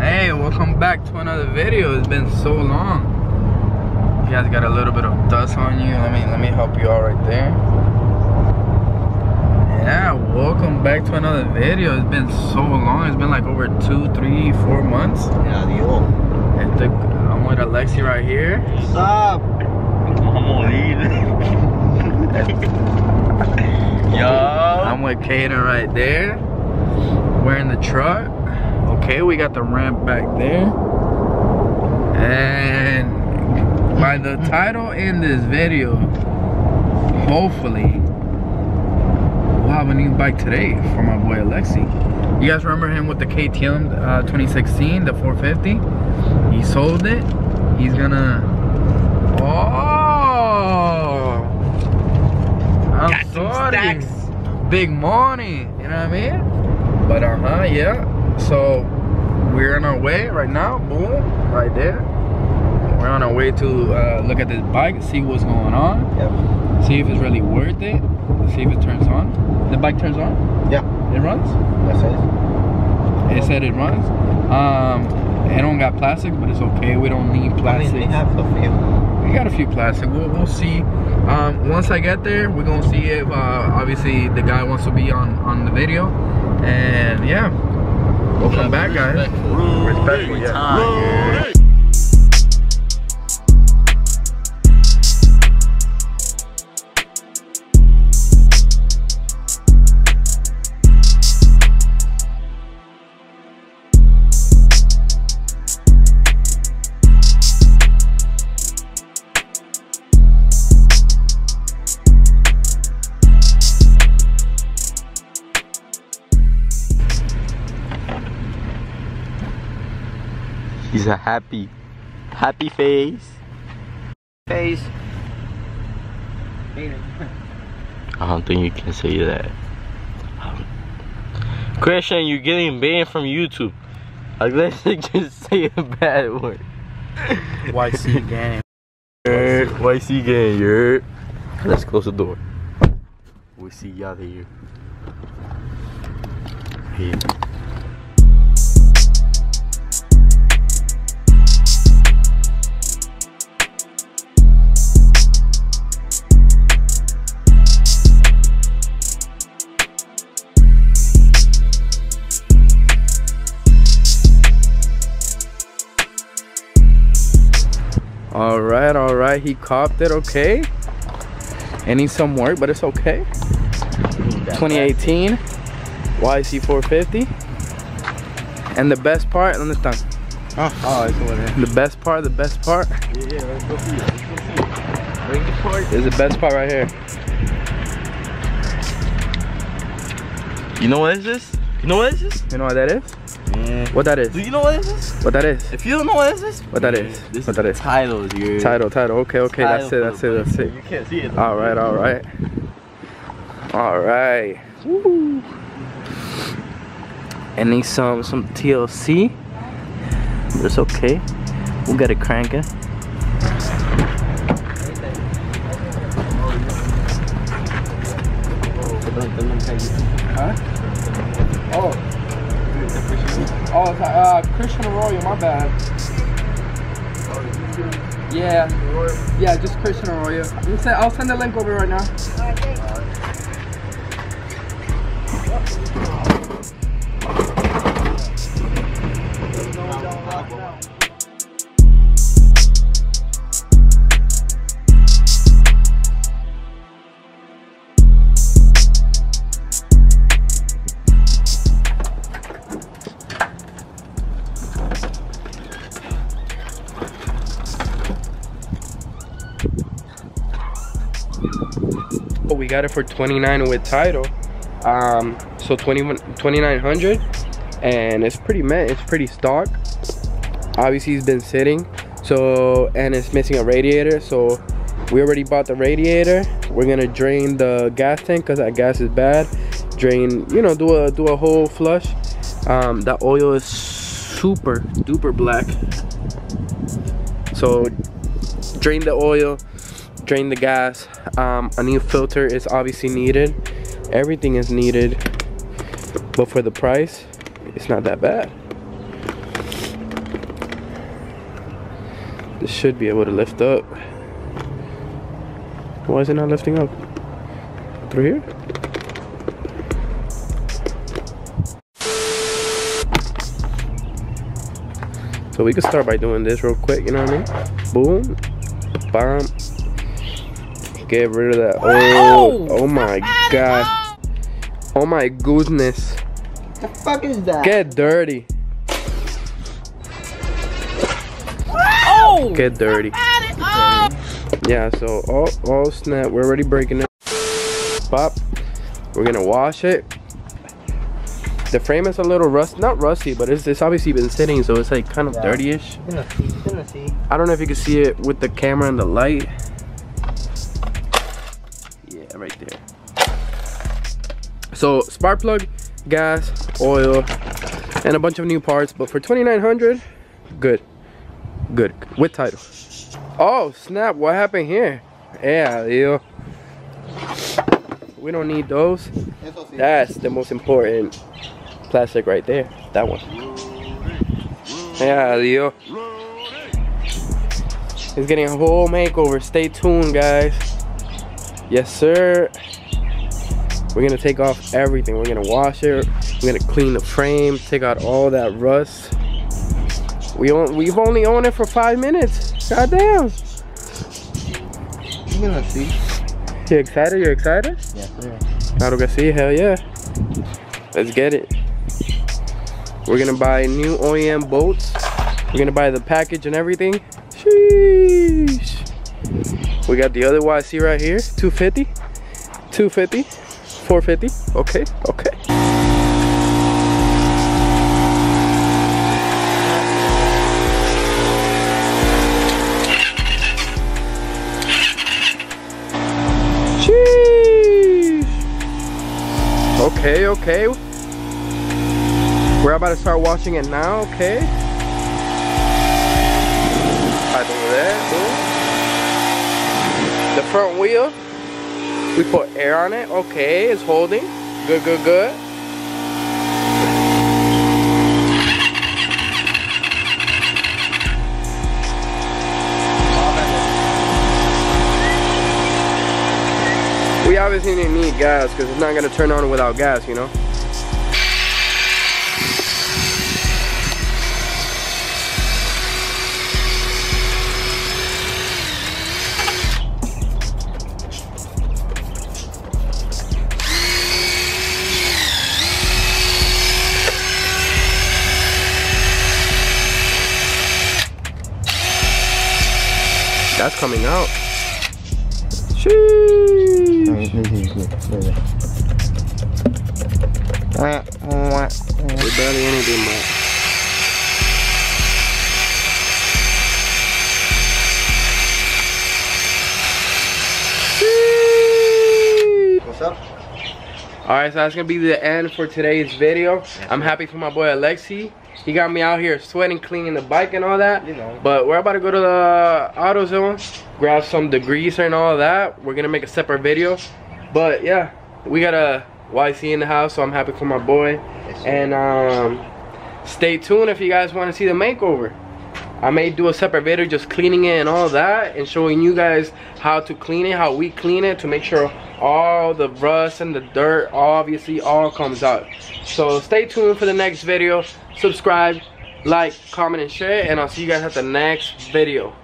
Hey, welcome back to another video. It's been so long. You guys got a little bit of dust on you. Let me let me help you out right there. Yeah, welcome back to another video. It's been so long. It's been like over two, three, four months. Yeah, the, I'm with Alexi right here. A morir. Yo. I'm with Kaden right there. We're in the truck. Okay, we got the ramp back there. And by the title in this video, hopefully, we'll have a new bike today for my boy Alexi. You guys remember him with the KTM uh, 2016, the 450? He sold it. He's gonna. Oh! I'm Got sorry. Big money, you know what I mean? But uh huh, yeah. So we're on our way right now. Boom, right there. We're on our way to uh, look at this bike, see what's going on, Yep. see if it's really worth it, see if it turns on. The bike turns on. Yeah. It runs. That's it. It said it runs. Um, it don't got plastic, but it's okay. We don't need I mean, plastic. they have a few. We got a few plastic. We'll, we'll see. Um, once I get there, we're gonna see if uh, obviously the guy wants to be on on the video. And yeah, welcome back, guys. Respectful, yeah. He's a happy, happy face. Face. I don't think you can say that. Um, Christian, you're getting banned from YouTube. Like, let's just say a bad word. YZ gang. Yer, YZ gang, yer. Let's close the door. We'll see y'all here. Here. All right, all right. He copped it. Okay. It needs some work, but it's okay. 2018 YZ 450. And the best part, understand? Oh, oh, ah, it's over there. The best part, the best part Yeah, let's go see it. Let's go see it. Bring the part. is the best part right here. You know what is this? You know what is this? You know what that is? What that is? Do you know what is this? What that is? If you don't know what is this? is, What that is? This What is that is? title, dude. Title, title. Okay, okay. That's it. That's it. That's it. You can't see it. All right, all right. All right. Woo. And need some some TLC. But it's okay. We'll get it cranking. Huh? Arroyo, my bad. Yeah. Yeah, just Christian Arroyo. Send, I'll send the link over right now. But got it for 29 with title. Um, so 20, 2900 and it's pretty met, it's pretty stock. Obviously it's been sitting. So, and it's missing a radiator. So we already bought the radiator. We're gonna drain the gas tank cause that gas is bad. Drain, you know, do a, do a whole flush. Um, that oil is super duper black. So drain the oil, drain the gas. Um, a new filter is obviously needed. Everything is needed, but for the price, it's not that bad. This should be able to lift up. Why is it not lifting up? Through here? So we can start by doing this real quick, you know what I mean? Boom, bomb. Get rid of that. Oh, oh my god. Oh my goodness. The fuck is that? Get dirty. oh! Get dirty. Yeah, so oh oh snap, we're already breaking it. Pop. We're gonna wash it. The frame is a little rust, not rusty, but it's, it's obviously been sitting, so it's like kind of Yeah. dirty-ish. You're gonna see. You're gonna see. I don't know if you can see it with the camera and the light. Spark plug, gas, oil, and a bunch of new parts. But for 2,900, good, good with title. Oh snap! What happened here? Yeah, yo. We don't need those. That's the most important plastic right there. That one. Yeah, Leo. He's getting a whole makeover. Stay tuned, guys. Yes, sir. We're gonna take off everything. We're gonna wash it. We're gonna clean the frame, take out all that rust. We own, we've only owned it for five minutes. God damn. You're gonna see. You excited? You excited? Yes, sir. Claro que sí, hell yeah. Let's get it. We're gonna buy new OEM bolts. We're gonna buy the package and everything. Sheesh. We got the other YZ right here, 250, 250, 450. Okay, okay. Okay, okay. We're about to start watching it now, okay? Right over there, boom. The front wheel, we put air on it, okay, it's holding. Good, good, good. We obviously need gas because it's not gonna turn on without gas, you know? That's coming out. Sheesh. We barely anything but. What's up? Alright, so that's gonna be the end for today's video. I'm happy for my boy Alexi. He got me out here sweating, cleaning the bike and all that. You know. But we're about to go to the AutoZone, grab some degreaser and all that. We're gonna make a separate video. But yeah, we got a YZ in the house, so I'm happy for my boy. Yes. And um, stay tuned if you guys want to see the makeover. I may do a separate video just cleaning it and all that and showing you guys how to clean it, how we clean it to make sure all the rust and the dirt obviously all comes out. So stay tuned for the next video. Subscribe, like, comment, and share, and I'll see you guys at the next video.